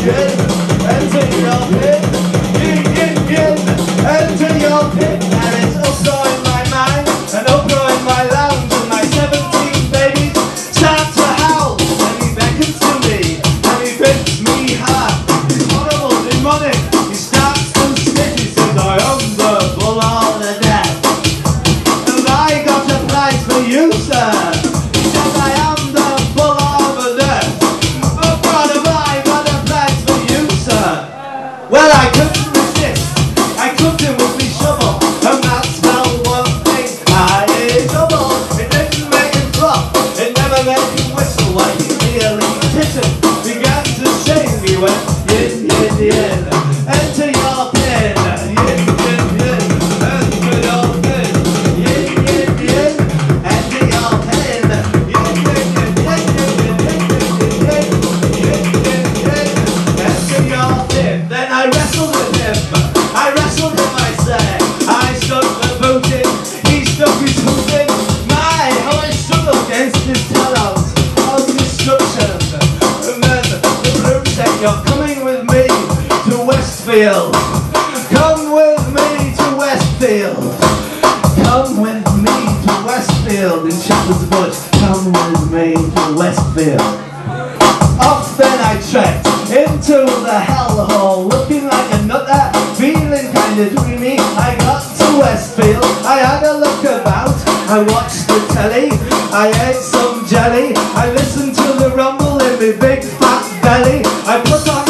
Yeah. Westfield. Come with me to Westfield. Come with me to Westfield. In Shepherd's Bush, come with me to Westfield. Off then I trekked into the hellhole, looking like a nutter, feeling kinda dreamy. I got to Westfield, I had a look about, I watched the telly, I ate some jelly, I listened to the rumble in my big fat belly, I put on